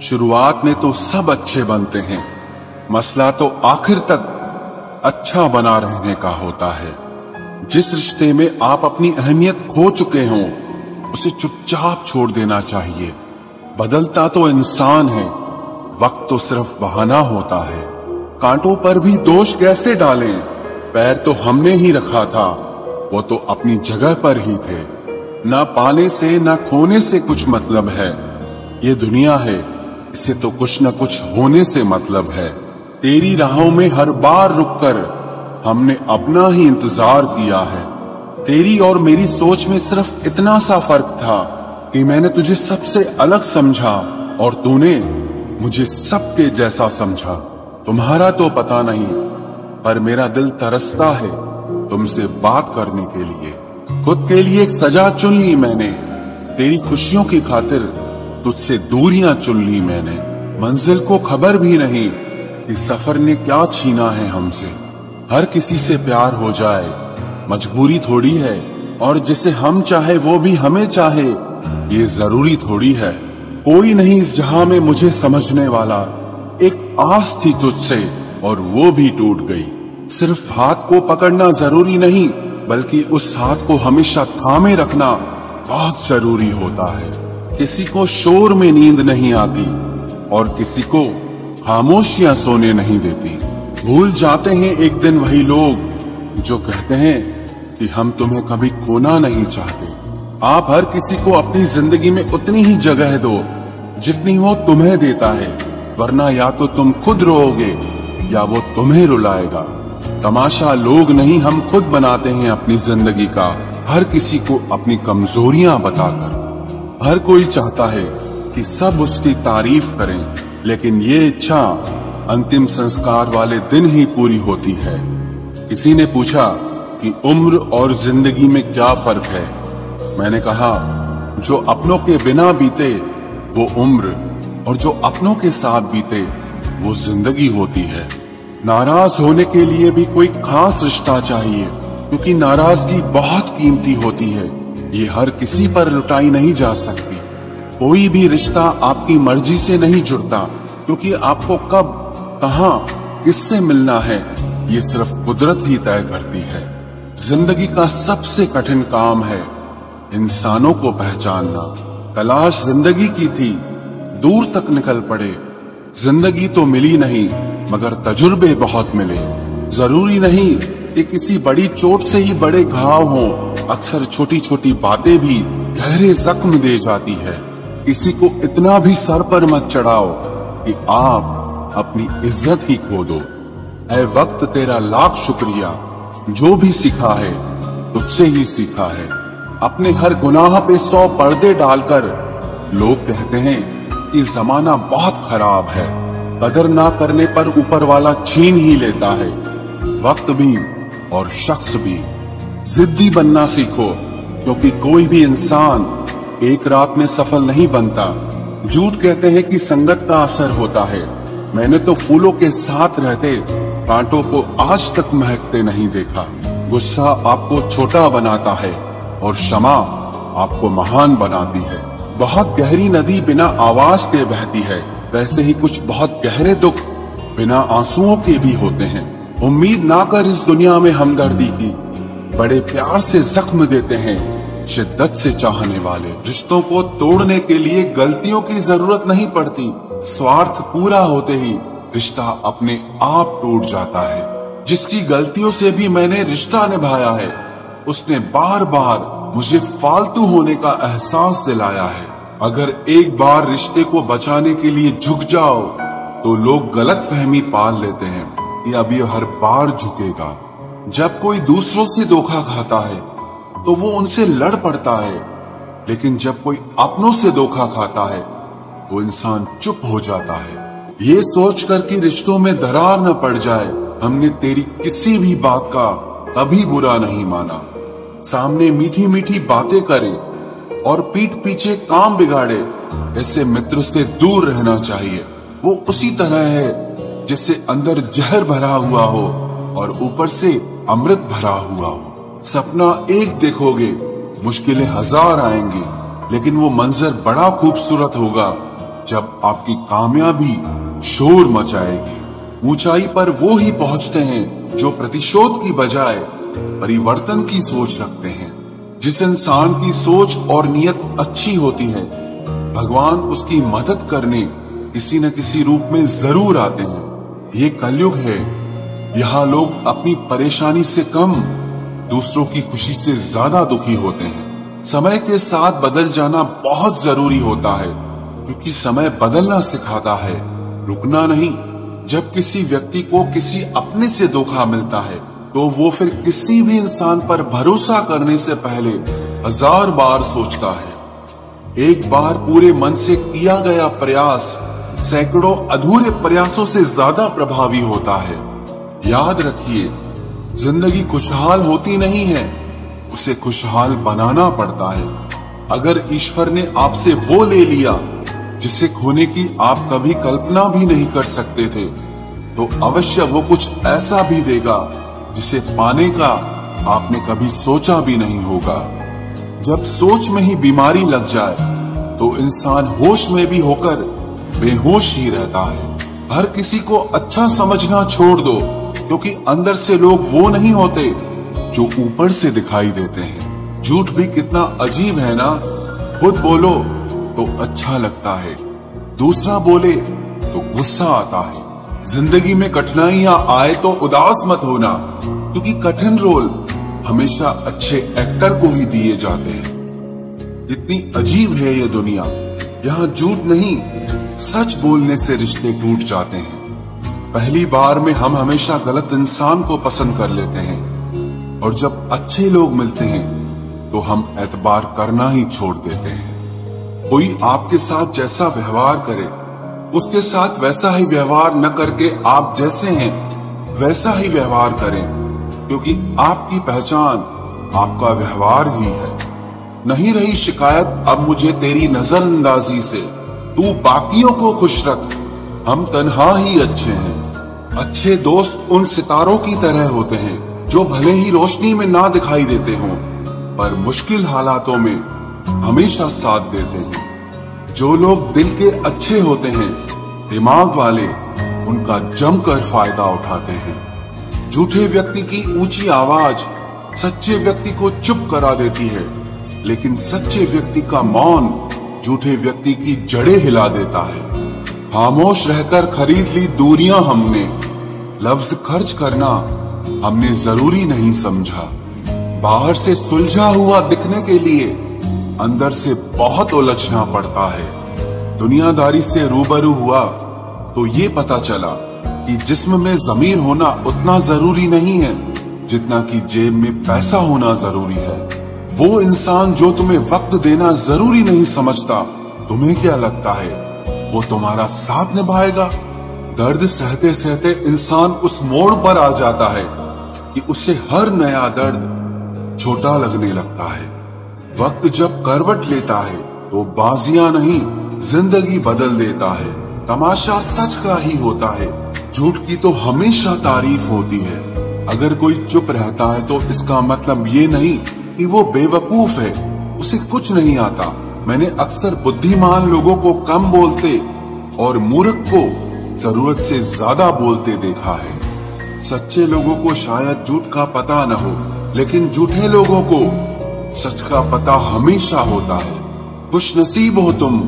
शुरुआत में तो सब अच्छे बनते हैं। मसला तो आखिर तक अच्छा बना रहने का होता है। जिस रिश्ते में आप अपनी अहमियत खो चुके हों, उसे चुपचाप छोड़ देना चाहिए। बदलता तो इंसान है। वक्त तो सिर्फ़ बहाना होता है। कांटों पर भी दोष कैसे डालें? पैर तो हमने ही रखा था। वो तो अपनी जगह पर ही थे। ना पाने से, ना खोने से कुछ मतलब है। ये दुनिया है। इसे तो कुछ न कुछ होने से मतलब है। तेरी राहों में हर बार रुककर हमने अपना ही इंतज़ार किया है। तेरी और मेरी सोच में सिर्फ़ इतना सा फ़र्क था कि मैंने तुझे सबसे अलग समझा और तूने मुझे सबके जैसा समझा। तुम्हारा तो पता नहीं, पर मेरा दिल तरसता है तुमसे बात करने के लिए। खुद के लिए एक सजा चुन ली मैंने। तेरी खुशियों की खातिर तुझसे दूरियाँ चुन ली मैंने। मंजिल को खबर भी नहीं इस सफ़र ने क्या छीना है हमसे। हर किसी से प्यार हो जाए, मजबूरी थोड़ी है, और जिसे हम चाहे वो भी हमें चाहे, ये ज़रूरी थोड़ी है। कोई नहीं इस जहाँ में मुझे समझने वाला। एक आस थी तुझसे, और वो भी टूट गई। सिर्फ़ हाथ को पकड़ना ज़रूरी नहीं, बल्कि उस हाथ को हमेशा थामे रखना बहुत ज़रूरी होता है। किसी को शोर में नींद नहीं आती और किसी को खामोशियाँ सोने नहीं देती। भूल जाते हैं एक दिन वही लोग जो कहते हैं कि हम तुम्हें कभी खोना नहीं चाहते। आप हर किसी को अपनी ज़िंदगी में उतनी ही जगह दो, जितनी वो तुम्हें देता है, वरना या तो तुम खुद रोओगे या वो तुम्हें रुलाएगा। तमाशा लोग नहीं, हम खुद बनाते हैं अपनी ज़िंदगी का। हर किसी को अपनी कमजोरियाँ बताकर। हर कोई चाहता है कि सब उसकी तारीफ़ करें, लेकिन ये इच्छा अंतिम संस्कार वाले दिन ही पूरी होती है। किसी ने पूछा कि उम्र और ज़िंदगी में क्या फ़र्क है? मैंने कहा, जो अपनों के बिना बीते, वो उम्र, और जो अपनों के साथ बीते, वो ज़िंदगी होती है। नाराज़ होने के लिए भी कोई खास रिश्ता चाहिए, क्योंकि नाराज़गी बहुत कीमती होती है। ये हर किसी पर लुटाई नहीं जा सकती। कोई भी रिश्ता आपकी मर्ज़ी से नहीं जुड़ता, क्योंकि आपको कब, कहा, किससे मिलना है, ये सिर्फ़ कुदरत ही तय करती है। ज़िंदगी का सबसे कठिन काम है इंसानों को पहचानना। तलाश ज़िंदगी की थी, दूर तक निकल पड़े। ज़िंदगी तो मिली नहीं, मगर तजुर्बे बहुत मिले। ज़रूरी नहीं कि किसी बड़ी चोट से ही बड़े घाव हों अक्सर छोटी छोटी बातें भी गहरे जख्म दे जाती है। किसी को इतना भी सर पर मत चढ़ाओ कि आप अपनी इज़्ज़त ही खो दो। ऐ वक्त तेरा लाख शुक्रिया। जो भी सीखा है, तुझसे ही सीखा है। अपने हर गुनाह पे सौ पर्दे डालकर लोग कहते हैं कि जमाना बहुत खराब है। कदर ना करने पर ऊपर वाला छीन ही लेता है। वक्त भी और शख्स भी। जिद्दी बनना सीखो, क्योंकि कोई भी इंसान एक रात में सफल नहीं बनता। झूठ कहते हैं कि संगत का असर होता है। मैंने तो फूलों के साथ रहते, कांटों को आज तक महकते नहीं देखा। गुस्सा आपको छोटा बनाता है और क्षमा आपको महान बनाती है। बहुत गहरी नदी बिना आवाज़ के बहती है। वैसे ही कुछ बहुत गहरे दुख बिना आंसुओं के भी होते हैं। उम्मीद ना कर इस दुनिया में हमदर्दी की। बड़े प्यार से जख्म देते हैं। शिद्दत से चाहने वाले रिश्तों को तोड़ने के लिए गलतियों की ज़रूरत नहीं पड़ती। स्वार्थ पूरा होते ही रिश्ता अपने आप टूट जाता है। जिसकी गलतियों से भी मैंने रिश्ता निभाया है, उसने बार बार मुझे फालतू होने का एहसास दिलाया है। अगर एक बार रिश्ते को बचाने के लिए झुक जाओ तो लोग गलत फहमी पाल लेते हैं कि अब ये हर बार झुकेगा। जब कोई दूसरों से धोखा खाता है तो वो उनसे लड़ पड़ता है। लेकिन जब कोई अपनों से धोखा खाता है तो इंसान चुप हो जाता है। ये सोच कर कि रिश्तों में दरार न पड़ जाए, हमने तेरी किसी भी बात का कभी बुरा नहीं माना। सामने मीठी मीठी बातें करे और पीठ पीछे काम बिगाड़े, ऐसे मित्र से दूर रहना चाहिए। वो उसी तरह है जिससे अंदर जहर भरा हुआ हो और ऊपर से अमृत भरा हुआ हो। सपना एक देखोगे, मुश्किलें हज़ार आएँगी, लेकिन वो मंजर बड़ा खूबसूरत होगा जब आपकी कामयाबी शोर मचाएगी। ऊंचाई पर वो ही पहुँचते हैं जो प्रतिशोध की बजाय परिवर्तन की सोच रखते हैं, जिस इंसान की सोच और नियत अच्छी होती है। भगवान उसकी मदद करने किसी न किसी रूप में ज़रूर आते हैं। ये कलयुग है यहाँ लोग अपनी परेशानी से कम, दूसरों की खुशी से ज़्यादा दुखी होते हैं। समय के साथ बदल जाना बहुत ज़रूरी होता है, क्योंकि समय बदलना सिखाता है। रुकना नहीं, जब किसी व्यक्ति को किसी अपने से धोखा मिलता है तो वो फिर किसी भी इंसान पर भरोसा करने से पहले हज़ार बार सोचता है। एक बार पूरे मन से किया गया प्रयास सैकड़ों अधूरे प्रयासों से ज़्यादा प्रभावी होता है। याद रखिए, ज़िंदगी खुशहाल होती नहीं है, उसे खुशहाल बनाना पड़ता है। अगर ईश्वर ने आपसे वो ले लिया, जिसे खोने की आप कभी कल्पना भी नहीं कर सकते थे तो अवश्य वो कुछ ऐसा भी देगा, जिसे पाने का आपने कभी सोचा भी नहीं होगा। जब सोच में ही बीमारी लग जाए तो इंसान होश में भी होकर बेहोश ही रहता है। हर किसी को अच्छा समझना छोड़ दो। क्योंकि अंदर से लोग वो नहीं होते जो ऊपर से दिखाई देते हैं। झूठ भी कितना अजीब है ना? खुद बोलो तो अच्छा लगता है। दूसरा बोले तो गुस्सा आता है। ज़िंदगी में कठिनाइयाँ आए तो उदास मत होना, क्योंकि कठिन रोल हमेशा अच्छे एक्टर को ही दिए जाते हैं। इतनी अजीब है ये दुनिया। यहाँ झूठ नहीं, सच बोलने से रिश्ते टूट जाते हैं। पहली बार में हम हमेशा गलत इंसान को पसंद कर लेते हैं। और जब अच्छे लोग मिलते हैं तो हम एतबार करना ही छोड़ देते हैं। कोई आपके साथ जैसा व्यवहार करे, उसके साथ वैसा ही व्यवहार न करके आप जैसे हैं, वैसा ही व्यवहार करें, क्योंकि आपकी पहचान, आपका व्यवहार ही है। नहीं रही शिकायत, अब मुझे तेरी नजरअंदाजी से, तू बाकियों को खुश रख, हम तनहा ही अच्छे हैं। अच्छे दोस्त उन सितारों की तरह होते हैं, जो भले ही रोशनी में ना दिखाई देते हों, पर मुश्किल हालातों में हमेशा साथ देते हैं। जो लोग दिल के अच्छे होते हैं, दिमाग वाले उनका जमकर फ़ायदा उठाते हैं। झूठे व्यक्ति की ऊँची आवाज़ सच्चे व्यक्ति को चुप करा देती है, लेकिन सच्चे व्यक्ति का मौन झूठे व्यक्ति की जड़ें हिला देता है। खामोश रहकर खरीद ली दूरियाँ हमने लफ्ज खर्च करना हमने ज़रूरी नहीं समझा। बाहर से सुलझा हुआ दिखने के लिए अंदर से बहुत उलझना पड़ता है। दुनियादारी से रूबरू हुआ तो ये पता चला कि जिस्म में जमीर होना उतना ज़रूरी नहीं है, जितना कि जेब में पैसा होना ज़रूरी है। वो इंसान जो तुम्हें वक्त देना ज़रूरी नहीं समझता, तुम्हें क्या लगता है, वो तुम्हारा साथ निभाएगा? दर्द सहते सहते इंसान उस मोड़ पर आ जाता है कि उसे हर नया दर्द छोटा लगने लगता है। वक्त जब करवट लेता है तो बाजियाँ नहीं, ज़िंदगी बदल देता है। तमाशा सच का ही होता है। झूठ की तो हमेशा तारीफ़ होती है। अगर कोई चुप रहता है तो इसका मतलब ये नहीं कि वो बेवकूफ़ है। उसे कुछ नहीं आता। मैंने अक्सर बुद्धिमान लोगों को कम बोलते और मूर्ख को ज़रूरत से ज़्यादा बोलते देखा है। सच्चे लोगों को शायद झूठ का पता न हो, लेकिन झूठे लोगों को सच का पता हमेशा होता है। खुश नसीब हो तुम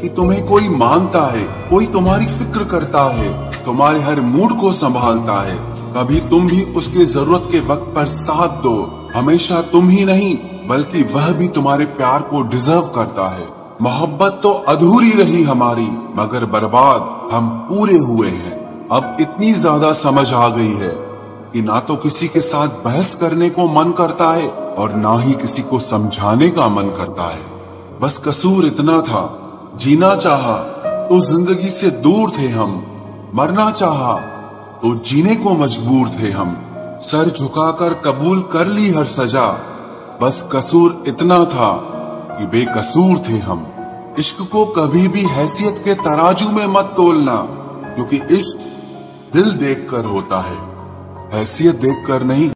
कि तुम्हें कोई मानता है, कोई तुम्हारी फ़िक्र करता है, तुम्हारे हर मूड को संभालता है। कभी तुम भी उसके ज़रूरत के वक्त पर साथ दो। हमेशा तुम ही नहीं, बल्कि वह भी तुम्हारे प्यार को डिजर्व करता है। मोहब्बत तो अधूरी रही हमारी, मगर बर्बाद हम पूरे हुए हैं। अब इतनी ज़्यादा समझ आ गई है कि ना तो किसी के साथ बहस करने को मन करता है और ना ही किसी को समझाने का मन करता है। बस कसूर इतना था, जीना चाहा तो ज़िंदगी से दूर थे हम, मरना चाहा तो जीने को मजबूर थे हम। सर झुकाकर कबूल कर ली हर सजा, बस कसूर इतना था कि बेकसूर थे हम। इश्क को कभी भी हैसियत के तराजू में मत तोलना, क्योंकि इश्क दिल देखकर होता है। हैसियत देखकर नहीं